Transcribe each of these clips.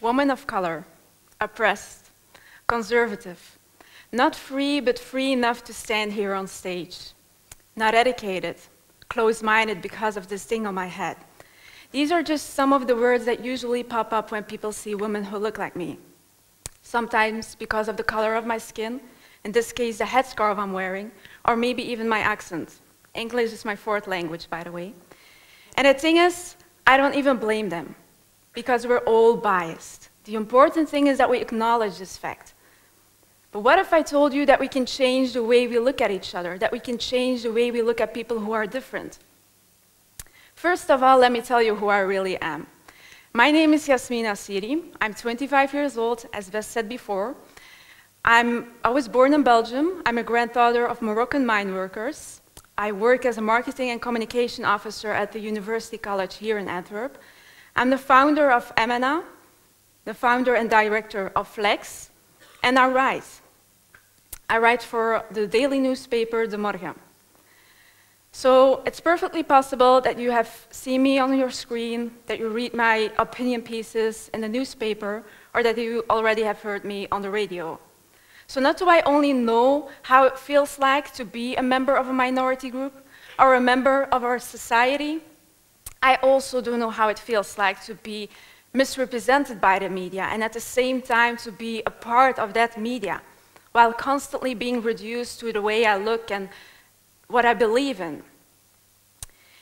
woman of color, oppressed, conservative, not free, but free enough to stand here on stage, not educated, closed minded because of this thing on my head. These are just some of the words that usually pop up when people see women who look like me. Sometimes because of the color of my skin, in this case, the headscarf I'm wearing, or maybe even my accent. English is my fourth language, by the way. And the thing is, I don't even blame them, because we're all biased. The important thing is that we acknowledge this fact. But what if I told you that we can change the way we look at each other, that we can change the way we look at people who are different? First of all, let me tell you who I really am. My name is Yasmien Naciri. I'm 25 years old, as Wes said before. I'm, I was born in Belgium. I'm a granddaughter of Moroccan mine workers. I work as a marketing and communication officer at the University College here in Antwerp. I'm the founder of Amana, the founder and director of Fleks, and I write. I write for the daily newspaper De Morgen. So it's perfectly possible that you have seen me on your screen, that you read my opinion pieces in the newspaper, or that you already have heard me on the radio. So not do I only know how it feels like to be a member of a minority group or a member of our society, I also don't know how it feels like to be misrepresented by the media and at the same time to be a part of that media while constantly being reduced to the way I look and what I believe in.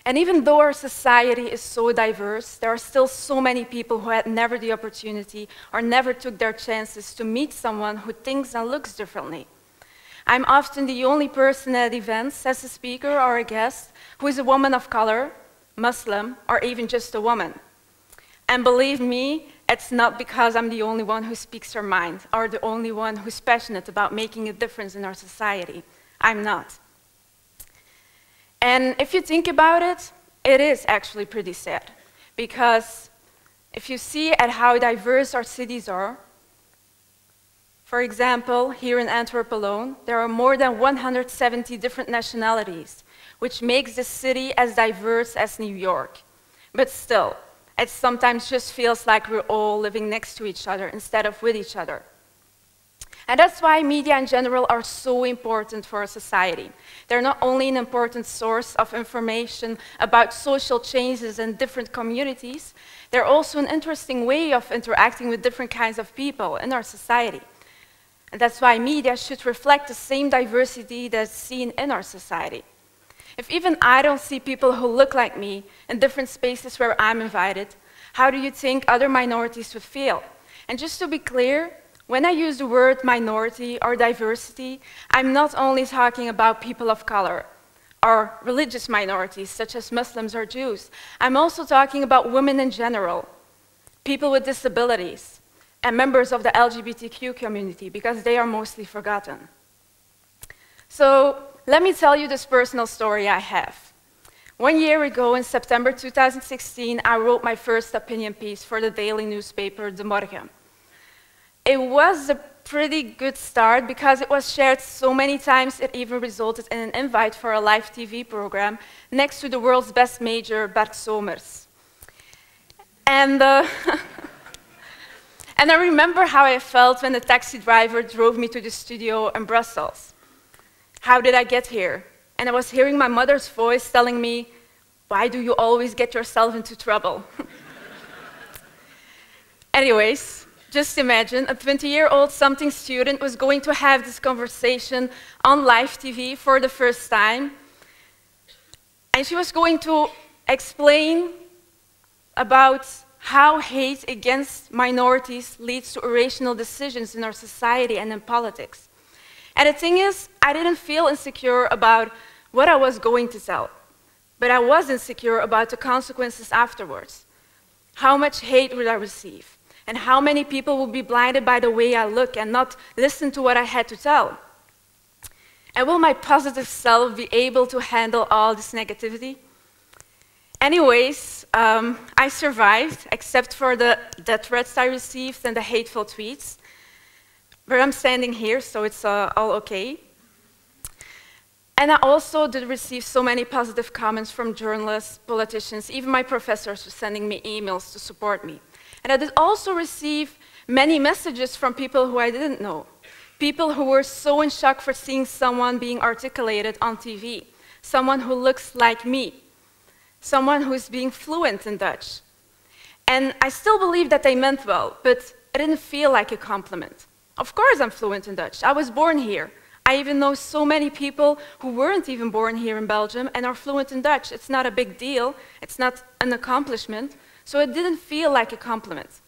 And even though our society is so diverse, there are still so many people who had never the opportunity or never took their chances to meet someone who thinks and looks differently. I'm often the only person at events as a speaker or a guest who is a woman of color, Muslim, or even just a woman. And believe me, it's not because I'm the only one who speaks her mind or the only one who's passionate about making a difference in our society. I'm not. And if you think about it, it is actually pretty sad. Because if you see at how diverse our cities are, for example, here in Antwerp alone, there are more than 170 different nationalities, which makes the city as diverse as New York. But still, it sometimes just feels like we're all living next to each other instead of with each other. And that's why media in general are so important for a society. They're not only an important source of information about social changes in different communities, they're also an interesting way of interacting with different kinds of people in our society. And that's why media should reflect the same diversity that's seen in our society. If even I don't see people who look like me in different spaces where I'm invited, how do you think other minorities would feel? And just to be clear, when I use the word minority or diversity, I'm not only talking about people of color or religious minorities such as Muslims or Jews. I'm also talking about women in general, people with disabilities, and members of the LGBTQ community because they are mostly forgotten. So let me tell you this personal story I have. One year ago, in September 2016, I wrote my first opinion piece for the daily newspaper De Morgen. It was a pretty good start because it was shared so many times it even resulted in an invite for a live TV program next to the world's best major, Bart Somers. And, uh, and I remember how I felt when the taxi driver drove me to the studio in Brussels. How did I get here? And I was hearing my mother's voice telling me, Why do you always get yourself into trouble? Anyways, just imagine a 20 year old something student was going to have this conversation on live TV for the first time. And she was going to explain about how hate against minorities leads to irrational decisions in our society and in politics. And the thing is, I didn't feel insecure about what I was going to tell, but I was insecure about the consequences afterwards. How much hate would I receive? And how many people would be blinded by the way I look and not listen to what I had to tell? And will my positive self be able to handle all this negativity? Anyways, um, I survived, except for the death threats I received and the hateful tweets. But I'm standing here, so it's uh, all okay. And I also did receive so many positive comments from journalists, politicians, even my professors were sending me emails to support me. And I did also receive many messages from people who I didn't know. People who were so in shock for seeing someone being articulated on TV, someone who looks like me, someone who's being fluent in Dutch. And I still believe that they meant well, but it didn't feel like a compliment. Of course I'm fluent in Dutch. I was born here. I even know so many people who weren't even born here in Belgium and are fluent in Dutch. It's not a big deal. It's not an accomplishment. So it didn't feel like a compliment.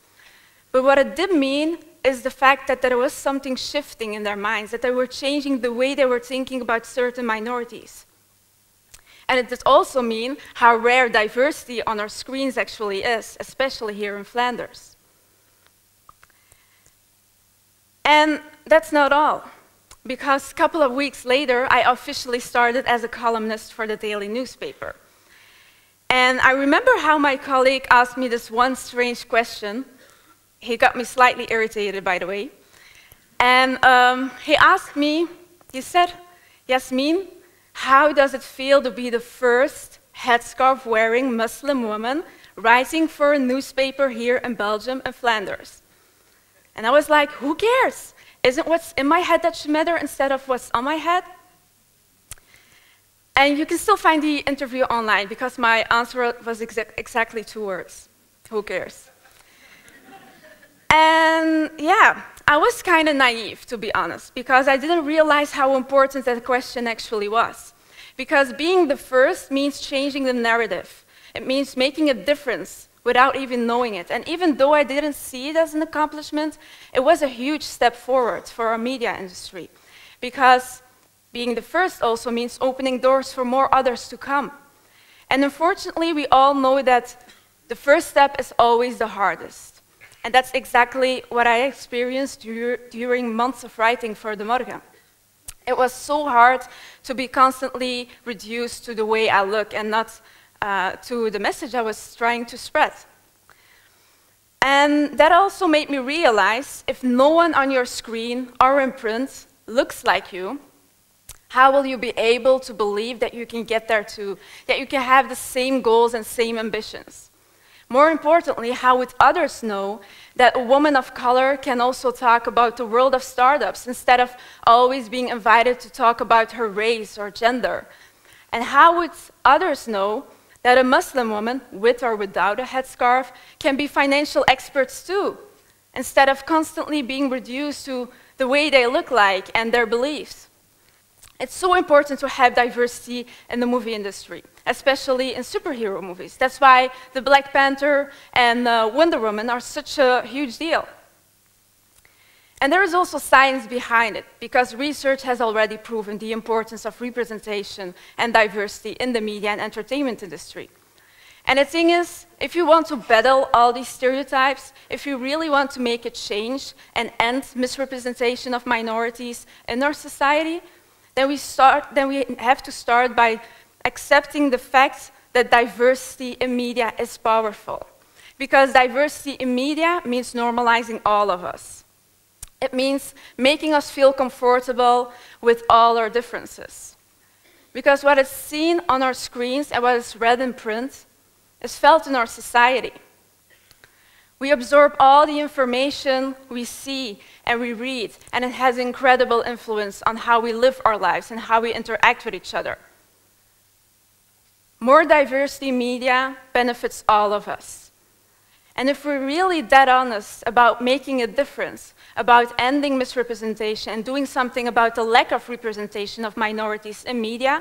But what it did mean is the fact that there was something shifting in their minds, that they were changing the way they were thinking about certain minorities. And it does also mean how rare diversity on our screens actually is, especially here in Flanders. And that's not all, because a couple of weeks later, I officially started as a columnist for the daily newspaper. And I remember how my colleague asked me this one strange question. He got me slightly irritated, by the way. And um, he asked me, he said, Yasmien, how does it feel to be the first headscarf wearing Muslim woman writing for a newspaper here in Belgium and Flanders? And I was like, who cares? Isn't what's in my head that should matter instead of what's on my head? And you can still find the interview online because my answer was exa exactly two words. Who cares? and yeah, I was kind of naive, to be honest, because I didn't realize how important that question actually was. Because being the first means changing the narrative. It means making a difference without even knowing it. And even though I didn't see it as an accomplishment, it was a huge step forward for our media industry. Because being the first also means opening doors for more others to come. And unfortunately, we all know that the first step is always the hardest. And that's exactly what I experienced dur during months of writing for De Morgen. It was so hard to be constantly reduced to the way I look and not uh, to the message I was trying to spread. And that also made me realize if no one on your screen or in print looks like you, how will you be able to believe that you can get there too, that you can have the same goals and same ambitions? More importantly, how would others know that a woman of color can also talk about the world of startups instead of always being invited to talk about her race or gender? And how would others know that a Muslim woman, with or without a headscarf, can be financial experts too, instead of constantly being reduced to the way they look like and their beliefs? It's so important to have diversity in the movie industry, especially in superhero movies. That's why the Black Panther and uh, Wonder Woman are such a huge deal. And there is also science behind it, because research has already proven the importance of representation and diversity in the media and entertainment industry. And the thing is, if you want to battle all these stereotypes, if you really want to make a change and end misrepresentation of minorities in our society, then we, start, then we have to start by accepting the fact that diversity in media is powerful. Because diversity in media means normalizing all of us. It means making us feel comfortable with all our differences. Because what is seen on our screens and what is read in print is felt in our society. We absorb all the information we see and we read, and it has incredible influence on how we live our lives and how we interact with each other. More diversity media benefits all of us. And if we're really that honest about making a difference, about ending misrepresentation and doing something about the lack of representation of minorities in media,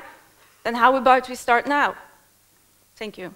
then how about we start now? Thank you.